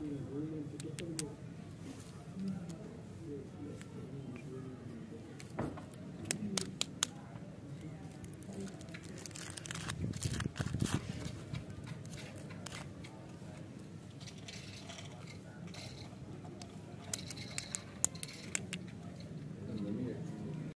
be an agreement to get them